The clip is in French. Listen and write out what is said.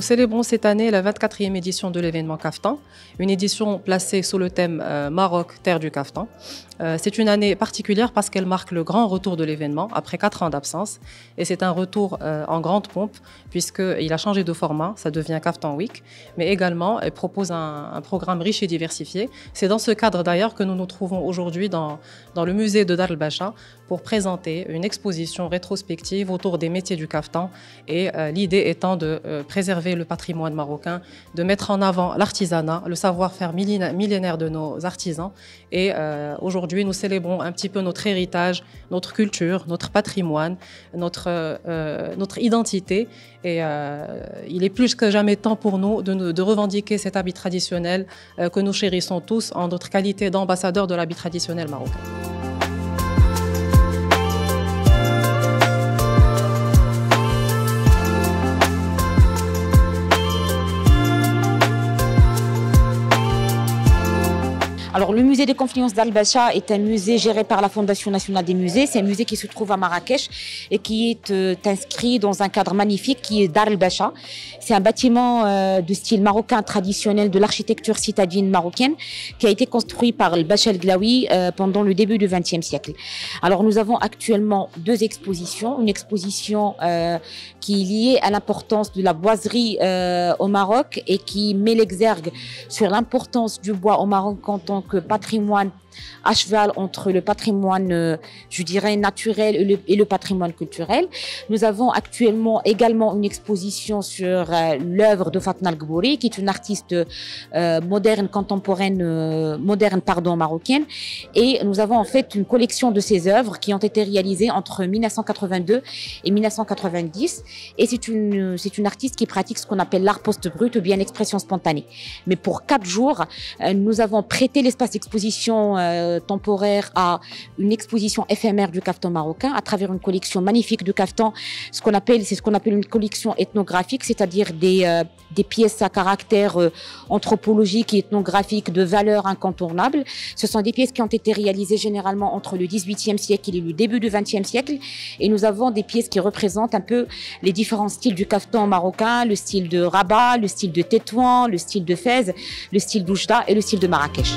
célébrons cette année la 24e édition de l'événement Kaftan, une édition placée sous le thème euh, Maroc, terre du Kaftan. Euh, c'est une année particulière parce qu'elle marque le grand retour de l'événement après quatre ans d'absence. Et c'est un retour euh, en grande pompe puisqu'il a changé de format, ça devient Kaftan Week, mais également elle propose un, programme riche et diversifié. C'est dans ce cadre d'ailleurs que nous nous trouvons aujourd'hui dans, dans le musée de Dar el-Bacha pour présenter une exposition rétrospective autour des métiers du Kaftan et l'idée étant de préserver le patrimoine marocain, de mettre en avant l'artisanat, le savoir-faire millénaire de nos artisans. Et euh, aujourd'hui, nous célébrons un petit peu notre héritage, notre culture, notre patrimoine, notre, euh, identité. Et euh, il est plus que jamais temps pour nous de, de revendiquer cet habit traditionnel que nous chérissons tous en notre qualité d'ambassadeurs de l'habit traditionnel marocain. Alors, le musée des confluences d'Al-Bacha est un musée géré par la Fondation nationale des musées. C'est un musée qui se trouve à Marrakech et qui est euh, inscrit dans un cadre magnifique qui est Dar el-Bacha. C'est un bâtiment euh, de style marocain traditionnel de l'architecture citadine marocaine qui a été construit par le Bacha el-Glaoui euh, pendant le début du XXe siècle. Alors, nous avons actuellement deux expositions. Une exposition qui est liée à l'importance de la boiserie au Maroc et qui met l'exergue sur l'importance du bois au Maroc en tant que patrimoine à cheval entre le patrimoine, euh, je dirais, naturel et le, patrimoine culturel. Nous avons actuellement également une exposition sur euh, l'œuvre de Fatna Al-Gbouri, qui est une artiste euh, moderne, contemporaine, moderne, pardon, marocaine. Et nous avons en fait une collection de ses œuvres qui ont été réalisées entre 1982 et 1990. Et c'est une, c'est une artiste qui pratique ce qu'on appelle l'art post-brut ou bien l'expression spontanée. Mais pour quatre jours, nous avons prêté l'espace d'exposition euh, temporaire à une exposition éphémère du caftan marocain à travers une collection magnifique de caftan, ce qu'on appelle, c'est ce qu'on appelle une collection ethnographique, c'est-à-dire des, euh, pièces à caractère euh, anthropologique et ethnographique de valeur incontournable. Ce sont des pièces qui ont été réalisées généralement entre le 18e siècle et le début du 20e siècle. Et nous avons des pièces qui représentent un peu les différents styles du caftan marocain, le style de Rabat, le style de Tétouan, le style de Fès, le style d'Oujda et le style de Marrakech.